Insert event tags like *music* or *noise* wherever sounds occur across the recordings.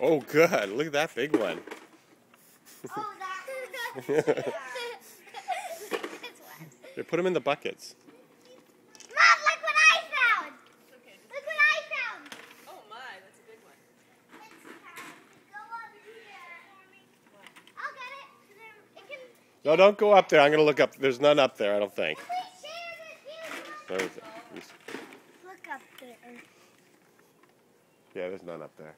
Oh, good. Look at that big one. Oh, *laughs* that. Here, put them in the buckets. Mom, look what I found. Look what I found. Oh my, that's a big one. Go over here. I'll get it. It can. No, don't go up there. I'm going to look up. There's none up there, I don't think. We shared it. Where is it? Look up there. Yeah, there's none up there.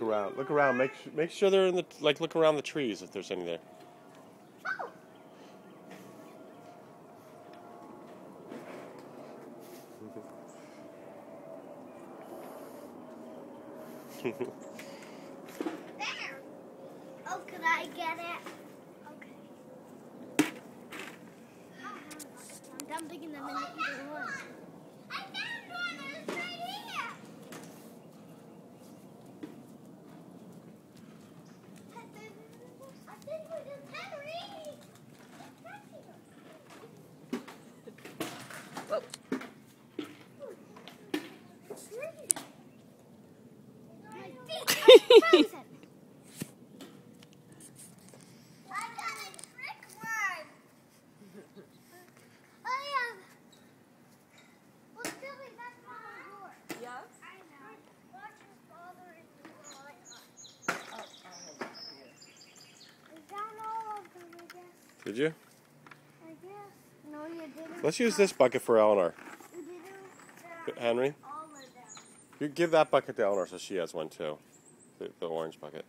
Look around. Look around. Make make sure they're in the like. Look around the trees if there's any there. There. *laughs* Oh, could I get it? Okay. I'm dumping in. I found one. It was right here. I think we just Henry. Whoa. Frozen. I got a trick word. I have. Well, Billy, that's not my door. Yes? I know. Watch your father and you Oh, oh, here. I found all of them, I guess. Did you? I guess. No, you didn't. Let's use this bucket for Eleanor. Henry, you give that bucket to Eleanor so she has one too. The, the orange bucket.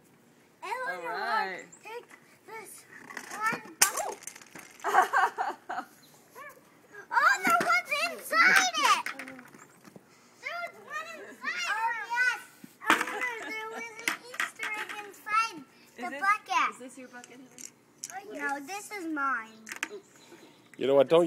Eleanor, right. take this one bucket. *laughs* Oh, there was inside it. There was one inside. Oh yes, Eleanor, there was an Easter egg inside the Is this, bucket. is this your bucket, Henry? No, this is mine. You know what? Don't